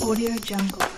Audio Jungle.